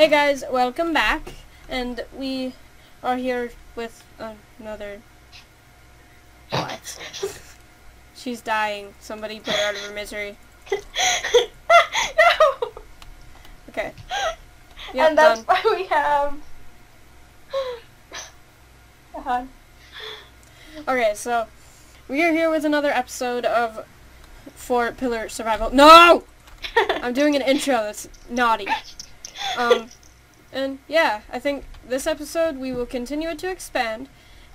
Hey guys, welcome back, and we are here with another. What? She's dying. Somebody put her out of her misery. no. Okay. Yep, and that's done. why we have. God. Okay, so we are here with another episode of Four Pillar Survival. No, I'm doing an intro. That's naughty. Um, and yeah, I think this episode we will continue to expand,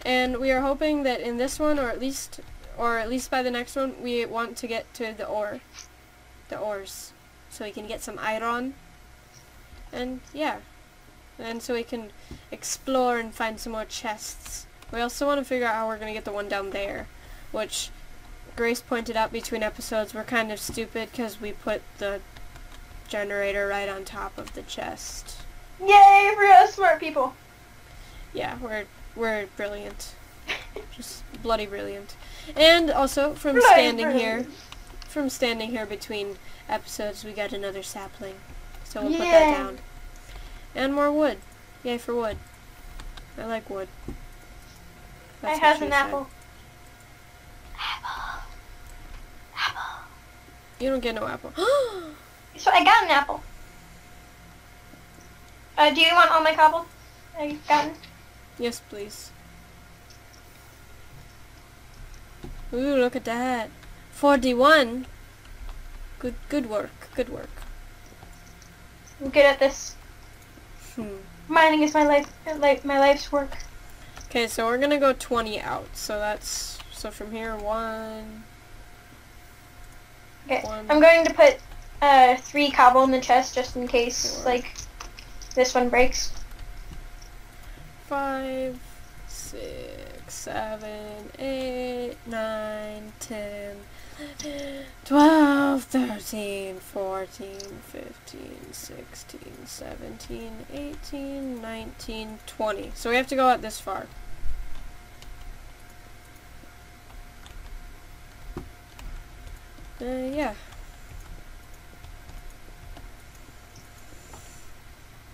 and we are hoping that in this one, or at least, or at least by the next one, we want to get to the ore, the ores, so we can get some iron. And yeah, and so we can explore and find some more chests. We also want to figure out how we're gonna get the one down there, which Grace pointed out between episodes we're kind of stupid because we put the generator right on top of the chest. Yay for us smart people. Yeah, we're we're brilliant. Just bloody brilliant. And also from Bloody standing here from standing here between episodes we got another sapling. So we'll put that down. And more wood. Yay for wood. I like wood. I That's what have an apple. Apple. Apple. You don't get no apple. So I got an apple. Uh, do you want all my cobble? you've gotten? yes, please. Ooh, look at that. 41. Good good work. Good work. I'm good at this. Hmm. Mining is my life, like my life's work. Okay, so we're gonna go 20 out. So that's so from here one. Okay, One. I'm going to put uh three cobble in the chest just in case, Four. like, this one breaks. five, six, seven, eight, nine, ten, twelve, thirteen, fourteen, fifteen, sixteen, seventeen, eighteen, nineteen, twenty. So we have to go out this far. Uh, yeah.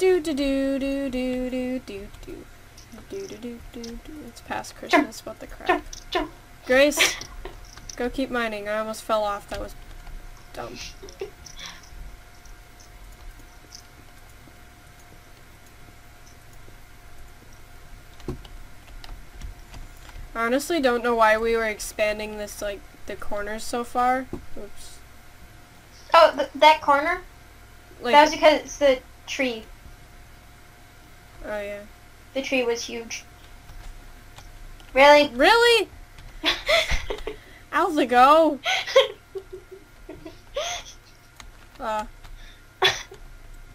Do do do do do do do do. Do do do do do. It's past Christmas. What the crap? Grace, go keep mining. I almost fell off. That was dumb. I honestly don't know why we were expanding this like the corners so far. Oops. Oh, th- that corner? Like that was because the tree. Oh yeah. The tree was huge. Really? Really? How's it go? Uh,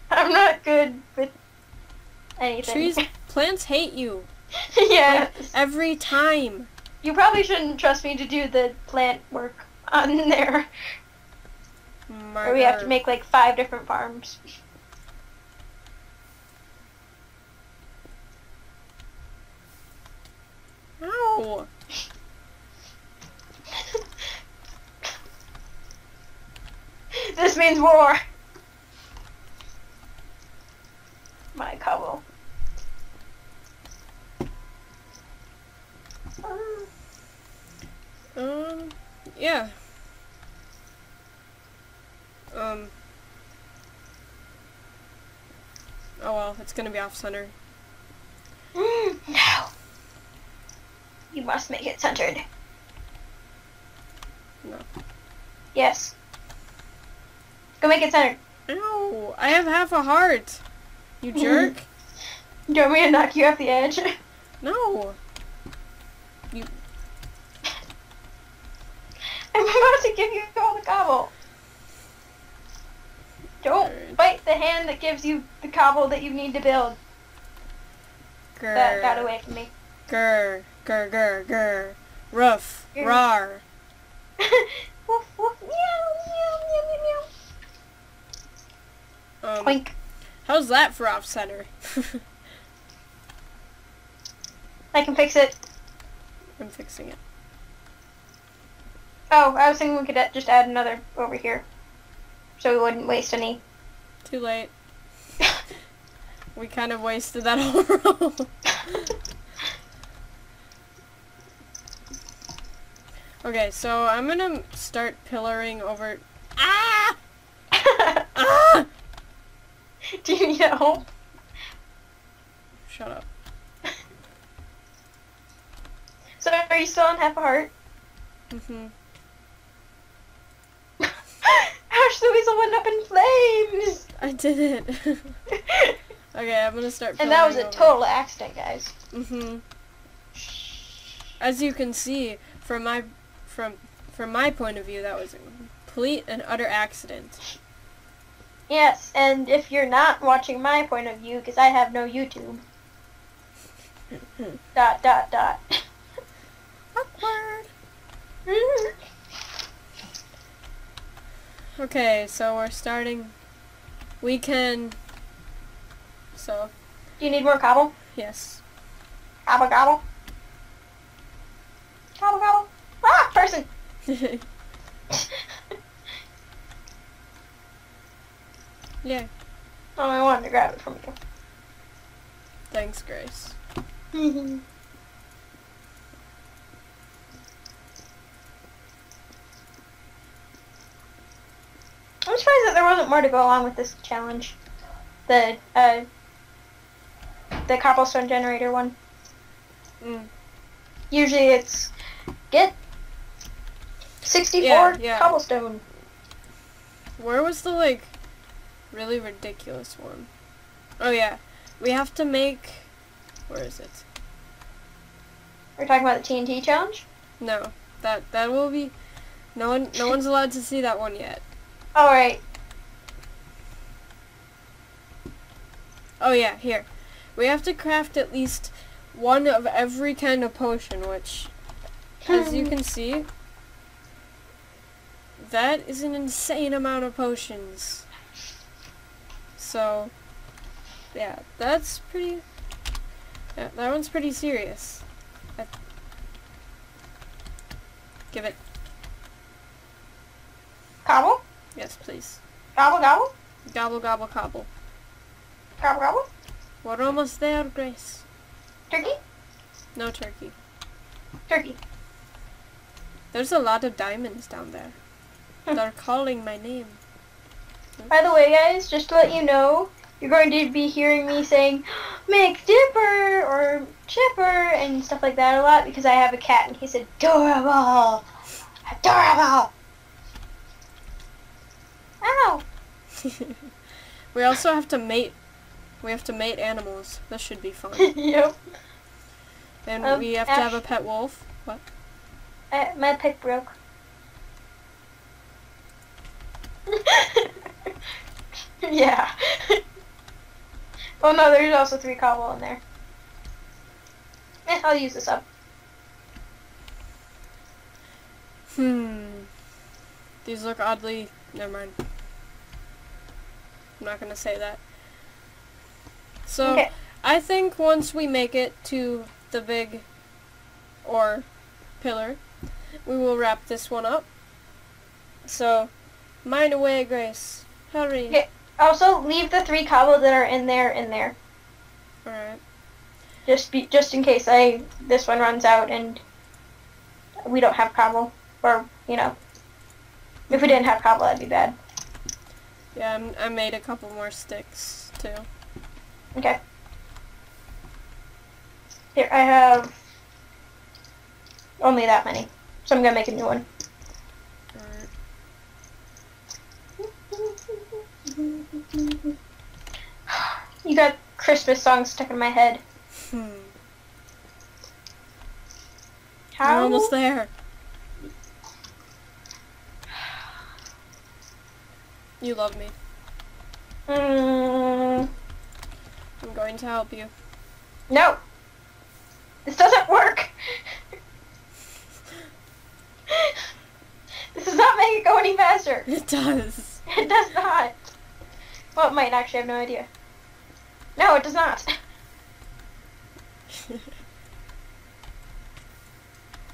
I'm not good with anything. trees, plants hate you yeah. every time. You probably shouldn't trust me to do the plant work on there. Or we have to make like five different farms. Ow. Means war. My cobble. Um, yeah. Um. Oh well, it's gonna be off center. no. You must make it centered. No. Yes. Go make it centered. Ow! I have half a heart. You jerk. Do you want me to knock you off the edge? no. You. I'm about to give you all the cobble. Don't bite the hand that gives you the cobble that you need to build. Grr. That got away from me. Grr. Grr. Grr. Grr. Roof. Grr. Rar. Um. Oink. How's that for off center? I can fix it. I'm fixing it. Oh, I was thinking we could just add another over here. So we wouldn't waste any. Too late. we kind of wasted that whole row. okay, so I'm gonna start pillaring over. Ah! Ah! Do you need help? Shut up. So are you still on half a heart? Mhm. AshTheWeazel went up in flames! I did it. okay, I'm gonna start. and that was a over. total accident, guys. Mhm. As you can see from my from from my point of view, that was a complete and utter accident. Yes, and if you're not watching my point of view, because I have no YouTube. dot dot dot. Awkward. Okay, so we're starting. We can. So Do you need more cobble? yes. Cobble, cobble. Gobble gobble. Ah, person. yeah. oh, I wanted to grab it from you. Thanks, Grace. you. I'm surprised that there wasn't more to go along with this challenge. The uh, the cobblestone generator one. Mm. Usually it's get 64 Yeah, yeah. cobblestone. Where was the like really ridiculous one? Oh yeah, we have to make. Where is it? We're talking about the TNT challenge. No, that that will be. No one, no one's allowed to see that one yet. All right. Oh yeah, here. We have to craft at least one of every kind of potion, which, as you can see, that is an insane amount of potions. So, yeah, that's pretty. Yeah, that one's pretty serious. I, give it. Cobble, Yes, please. gobble, gobble, Gobble, gobble, cobble. gobble, gobble. We're almost there, Grace. Turkey, No turkey. turkey. There's a lot of diamonds down there. Hmm. They're calling my name. By the way, guys, just to let you know, you're going to be hearing me saying "Make Dipper" or "Chipper" and stuff like that a lot because I have a cat and he's adorable, adorable. Ow! we also have to mate. We have to mate animals. This should be fun. yep. And Um, we have to have a pet wolf. What? Uh, my pick broke. yeah. oh no, there's also three cobble in there. Eh, I'll use this up. Hmm. These look oddly. Never mind. I'm not gonna say that. So Okay. I think once we make it to the big ore pillar, we will wrap this one up. So, mind away, Grace. Hurry. Okay. Also, leave the three cobble that are in there in there. Alright. Just be, just in case I this one runs out and we don't have cobble, or you know, if we didn't have cobble, that'd be bad. Yeah, I'm, I made a couple more sticks too. Okay. Here I have only that many, so I'm gonna make a new one. Alright. You got Christmas songs stuck in my head. Hmm. How? We're almost there. You love me. Mm, I'm going to help you. no. This doesn't work. this does not make it go any faster. It does. It does not. Well, it might actually. I have no idea. No, it does not.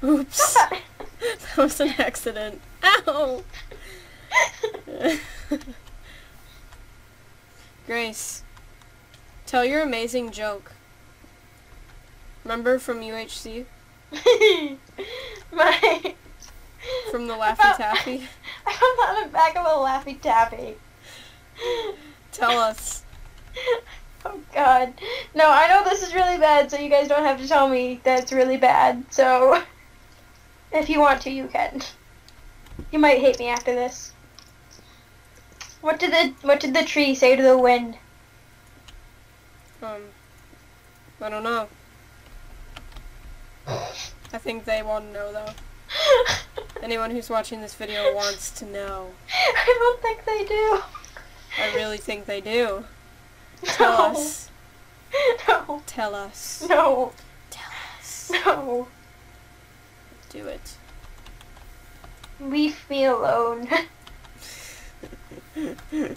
Oops. that was an accident. Ow! Grace, Tell your amazing joke. Remember from UHC? My. From the Laffy Taffy? I found on the back of a Laffy Taffy. Tell us. Oh god. No, I know this is really bad, so you guys don't have to tell me that it's really bad. So, if you want to, you can. You might hate me after this. What did the What did the tree say to the wind? Um, I don't know. I think they want to know though. Anyone who's watching this video wants to know. I don't think they do. I really think they do. Tell No. us. No. Tell us. No. Tell us. No. Do it. Leave me alone.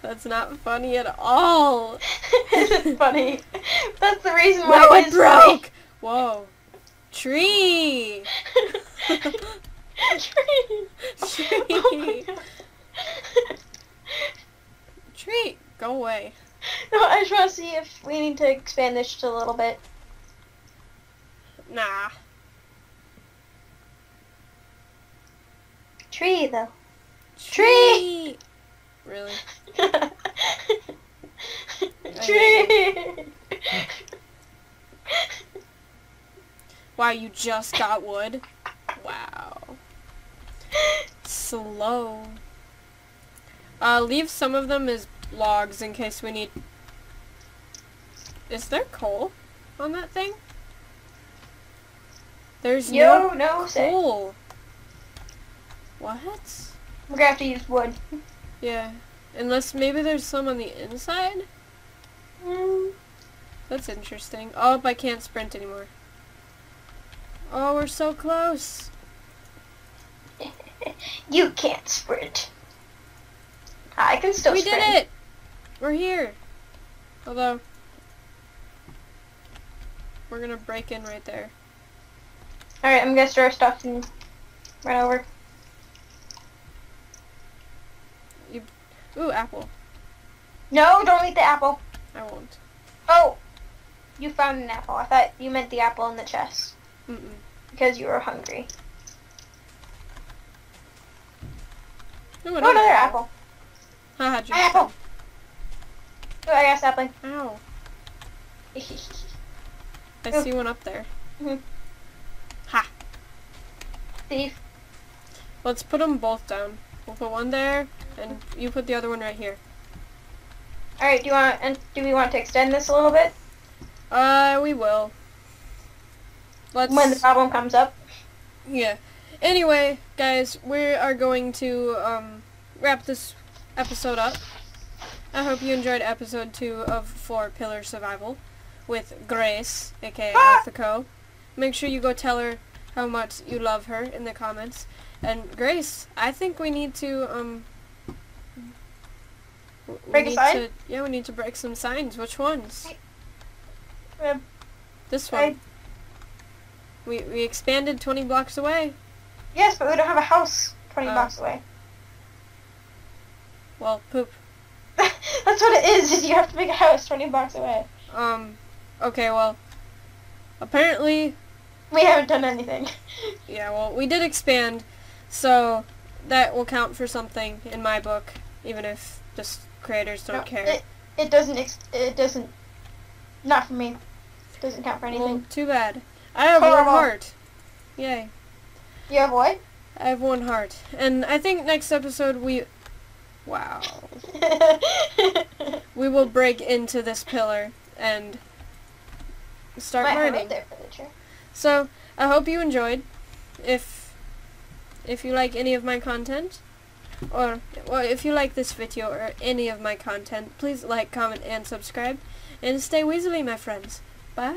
That's not funny at all. it's funny. That's the reason why No, it is funny. broke. Whoa. Tree. Tree. Oh Tree. Go away. no, I just want to see if we need to expand this just a little bit. Nah. Tree, though. Tree. Really? Tree. Wow, you just got wood? Wow. Slow. Uh, leave some of them as logs in case we need... Is there coal on that thing? There's Yo, no no, say. coal. What? We're gonna have to use wood. Yeah. Unless maybe there's some on the inside? Mm. That's interesting. Oh, I can't sprint anymore. Oh, we're so close. You can't sprint. I can still we sprint. did it! We're here. Although, we're gonna break in right there. Alright, I'm gonna store stuff and run over. Ooh, apple. No, don't eat the apple. I won't. Oh! You found an apple. I thought you meant the apple in the chest. Mm-mm. Because you were hungry. Ooh, Oh, another apple. Haha, just Apple! Oh, I got sapling. Ow. I see one up there. Mhm. Ha. Thief. Let's put them both down. We'll put one there, and you put the other one right here. Alright, do you want and do we want to extend this a little bit? Uh, we will. Let's... When the problem comes up. Yeah. Anyway, guys, we are going to um, wrap this episode up. I hope you enjoyed episode two of Four Pillar Survival with Grace, aka Ah! Make sure you go tell her how much you love her in the comments. And Grace, I think we need to um. we Break a need sign? To, yeah, we need to break some signs. Which ones? Um, This I- one. We we expanded twenty blocks away. yes, but we don't have a house 20 Oh. blocks away. Well, poop. That's what it is, is you have to make a house 20 blocks away. Um, okay, well, apparently, We haven't done anything. yeah, well, we did expand, so that will count for something in my book, even if just creators don't No, care. It, it doesn't, ex- it doesn't, not for me. It doesn't count for well, anything. too bad. I have one heart. Yay. You have what? I have one heart. And I think next episode we... Wow. We will break into this pillar and start Might mining. it there for the chair. So, I hope you enjoyed. If if you like any of my content, or well, if you like this video or any of my content, please like, comment, and subscribe. And stay weaselly, my friends. Bye.